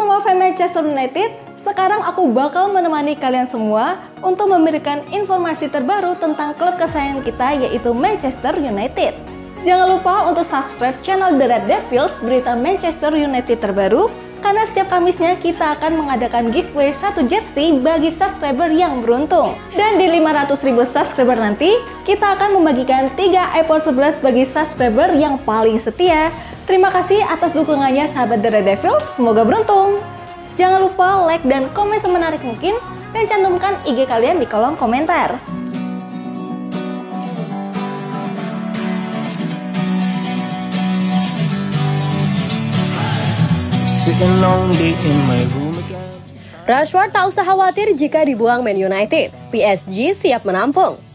semua fans Manchester United, sekarang aku bakal menemani kalian semua untuk memberikan informasi terbaru tentang klub kesayangan kita yaitu Manchester United. Jangan lupa untuk subscribe channel The Red Devils berita Manchester United terbaru karena setiap Kamisnya kita akan mengadakan giveaway satu jersey bagi subscriber yang beruntung. Dan di 500 ribu subscriber nanti, kita akan membagikan 3 iPhone 11 bagi subscriber yang paling setia. Terima kasih atas dukungannya sahabat The Red Devils, semoga beruntung. Jangan lupa like dan komen semenarik mungkin dan cantumkan IG kalian di kolom komentar. Rashford tak usah khawatir jika dibuang Man United. PSG siap menampung.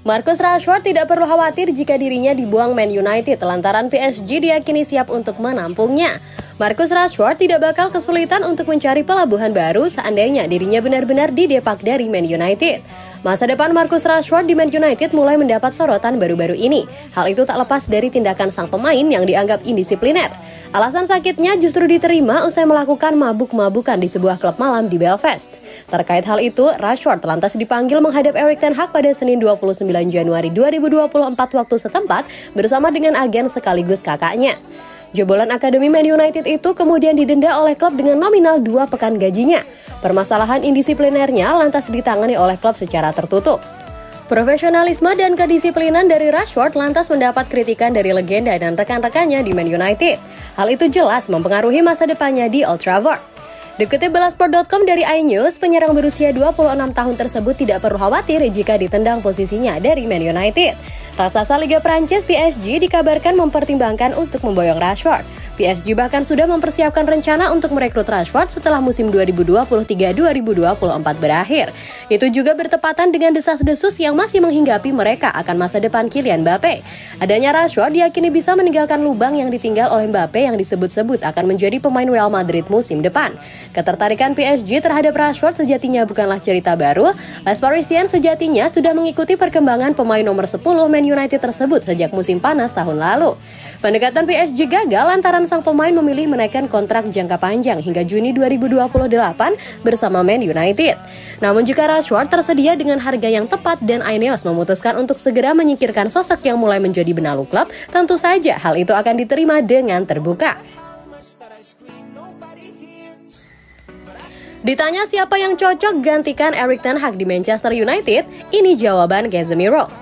Marcus Rashford tidak perlu khawatir jika dirinya dibuang Man United lantaran PSG diyakini siap untuk menampungnya. Marcus Rashford tidak bakal kesulitan untuk mencari pelabuhan baru seandainya dirinya benar-benar didepak dari Man United. Masa depan Marcus Rashford di Man United mulai mendapat sorotan baru-baru ini. Hal itu tak lepas dari tindakan sang pemain yang dianggap indisipliner. Alasan sakitnya justru diterima usai melakukan mabuk-mabukan di sebuah klub malam di Belfast. Terkait hal itu, Rashford lantas dipanggil menghadap Erik Ten Hag pada Senin 29 Januari 2024 waktu setempat bersama dengan agen sekaligus kakaknya. Jebolan Akademi Man United itu kemudian didenda oleh klub dengan nominal dua pekan gajinya. Permasalahan indisiplinernya lantas ditangani oleh klub secara tertutup. Profesionalisme dan kedisiplinan dari Rashford lantas mendapat kritikan dari legenda dan rekan-rekannya di Man United. Hal itu jelas mempengaruhi masa depannya di Old Trafford. Dikutip Belasport.com dari iNews, penyerang berusia 26 tahun tersebut tidak perlu khawatir jika ditendang posisinya dari Man United. Raksasa Liga Prancis PSG dikabarkan mempertimbangkan untuk memboyong Rashford. PSG bahkan sudah mempersiapkan rencana untuk merekrut Rashford setelah musim 2023-2024 berakhir. Itu juga bertepatan dengan desas-desus yang masih menghinggapi mereka akan masa depan Kylian Mbappe. Adanya Rashford diyakini bisa meninggalkan lubang yang ditinggal oleh Mbappe yang disebut-sebut akan menjadi pemain Real Madrid musim depan. Ketertarikan PSG terhadap Rashford sejatinya bukanlah cerita baru. Les Parisiens sejatinya sudah mengikuti perkembangan pemain nomor 10 Man United tersebut sejak musim panas tahun lalu. Pendekatan PSG gagal lantaran sang pemain memilih menaikkan kontrak jangka panjang hingga Juni 2028 bersama Man United. Namun jika Rashford tersedia dengan harga yang tepat dan Ineos memutuskan untuk segera menyingkirkan sosok yang mulai menjadi benalu klub, tentu saja hal itu akan diterima dengan terbuka. Ditanya siapa yang cocok gantikan Erik Ten Hag di Manchester United, ini jawaban Casemiro.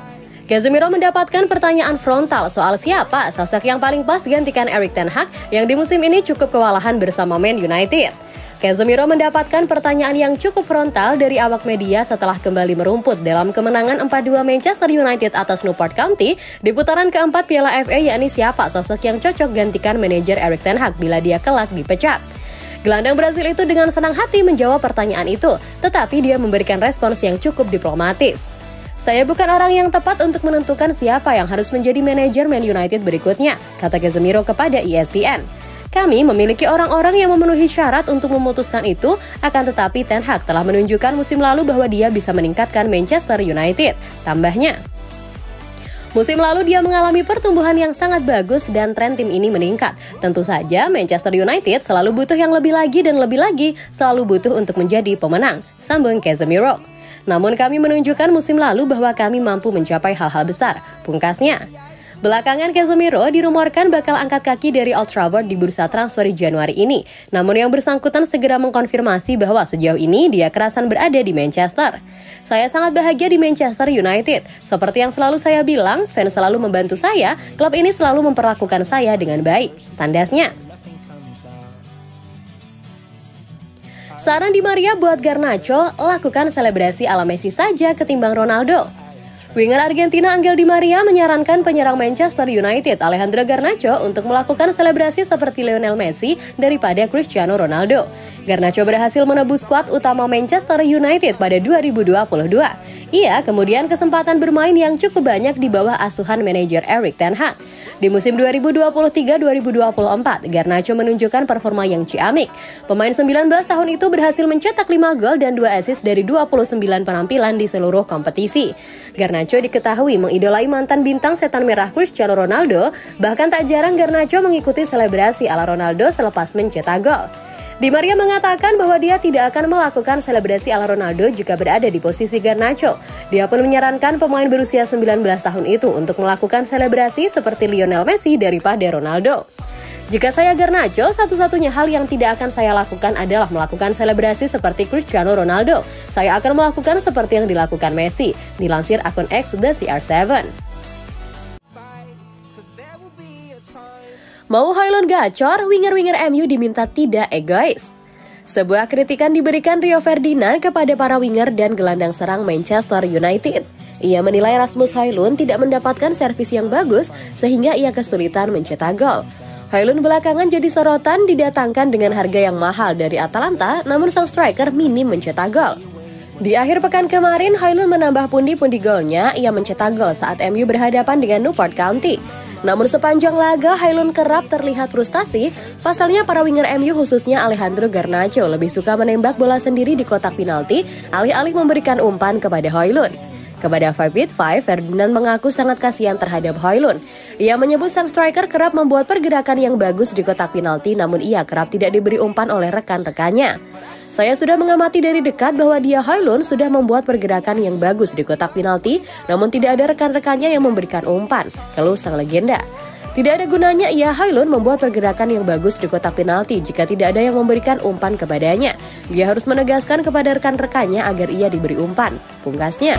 Casemiro mendapatkan pertanyaan frontal soal siapa sosok yang paling pas gantikan Erik Ten Hag yang di musim ini cukup kewalahan bersama Man United. Casemiro mendapatkan pertanyaan yang cukup frontal dari awak media setelah kembali merumput dalam kemenangan 4-2 Manchester United atas Newport County di putaran keempat Piala FA yakni siapa sosok yang cocok gantikan manajer Erik Ten Hag bila dia kelak dipecat. Gelandang Brasil itu dengan senang hati menjawab pertanyaan itu, tetapi dia memberikan respons yang cukup diplomatis. Saya bukan orang yang tepat untuk menentukan siapa yang harus menjadi manajer Man United berikutnya, kata Casemiro kepada ESPN. Kami memiliki orang-orang yang memenuhi syarat untuk memutuskan itu, akan tetapi Ten Hag telah menunjukkan musim lalu bahwa dia bisa meningkatkan Manchester United. Tambahnya, Musim lalu dia mengalami pertumbuhan yang sangat bagus dan tren tim ini meningkat. Tentu saja Manchester United selalu butuh yang lebih lagi dan lebih lagi, selalu butuh untuk menjadi pemenang, sambung Casemiro. Namun kami menunjukkan musim lalu bahwa kami mampu mencapai hal-hal besar, pungkasnya. Belakangan Casemiro dirumorkan bakal angkat kaki dari Old Trafford di bursa transfer di Januari ini. Namun yang bersangkutan segera mengkonfirmasi bahwa sejauh ini dia kerasan berada di Manchester. Saya sangat bahagia di Manchester United. Seperti yang selalu saya bilang, fans selalu membantu saya, klub ini selalu memperlakukan saya dengan baik. Tandasnya. Saran di Maria buat Garnacho, lakukan selebrasi ala Messi saja ketimbang Ronaldo. Winger Argentina Angel Di Maria menyarankan penyerang Manchester United Alejandro Garnacho untuk melakukan selebrasi seperti Lionel Messi daripada Cristiano Ronaldo. Garnacho berhasil menebus skuad utama Manchester United pada 2022. Ia kemudian kesempatan bermain yang cukup banyak di bawah asuhan manajer Erik Ten Hag. Di musim 2023-2024, Garnacho menunjukkan performa yang ciamik. Pemain 19 tahun itu berhasil mencetak 5 gol dan 2 assist dari 29 penampilan di seluruh kompetisi. Garnacho diketahui mengidolai mantan bintang setan merah Cristiano Ronaldo, bahkan tak jarang Garnacho mengikuti selebrasi ala Ronaldo selepas mencetak gol. Di Maria mengatakan bahwa dia tidak akan melakukan selebrasi ala Ronaldo jika berada di posisi Garnacho. Dia pun menyarankan pemain berusia 19 tahun itu untuk melakukan selebrasi seperti Lionel Messi daripada Ronaldo. Jika saya Garnacho, satu-satunya hal yang tidak akan saya lakukan adalah melakukan selebrasi seperti Cristiano Ronaldo. Saya akan melakukan seperti yang dilakukan Messi, dilansir akun X The CR7. Mau Hoylund gacor, winger-winger MU diminta tidak egois. Sebuah kritikan diberikan Rio Ferdinand kepada para winger dan gelandang serang Manchester United. Ia menilai Rasmus Højlund tidak mendapatkan servis yang bagus sehingga ia kesulitan mencetak gol. Højlund belakangan jadi sorotan didatangkan dengan harga yang mahal dari Atalanta, namun sang striker minim mencetak gol. Di akhir pekan kemarin, Højlund menambah pundi-pundi golnya, ia mencetak gol saat MU berhadapan dengan Newport County. Namun sepanjang laga, Højlund kerap terlihat frustasi, pasalnya para winger MU khususnya Alejandro Garnacho lebih suka menembak bola sendiri di kotak penalti, alih-alih memberikan umpan kepada Højlund. Kepada Five Beat Five, Ferdinand mengaku sangat kasihan terhadap Hoylund. Ia menyebut sang striker kerap membuat pergerakan yang bagus di kotak penalti, namun ia kerap tidak diberi umpan oleh rekan-rekannya. Saya sudah mengamati dari dekat bahwa dia Hoylund sudah membuat pergerakan yang bagus di kotak penalti, namun tidak ada rekan-rekannya yang memberikan umpan, keluh sang legenda. Tidak ada gunanya ia Hailun membuat pergerakan yang bagus di kotak penalti jika tidak ada yang memberikan umpan kepadanya. Dia harus menegaskan kepada rekan-rekannya agar ia diberi umpan. Pungkasnya.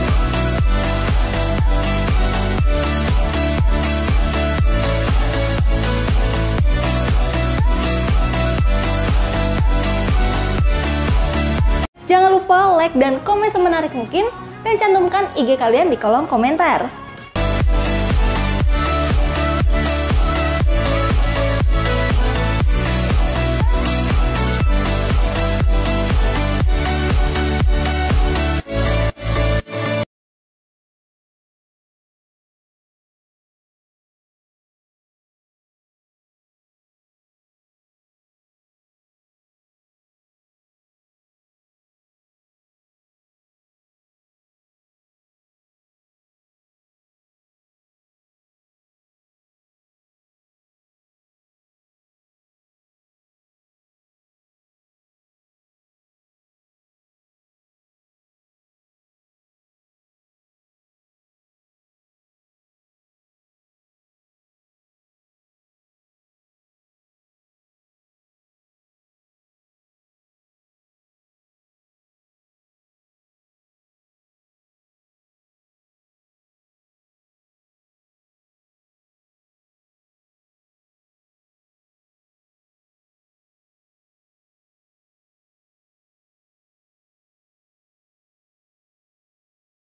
Like dan komen semenarik mungkin dan cantumkan IG kalian di kolom komentar.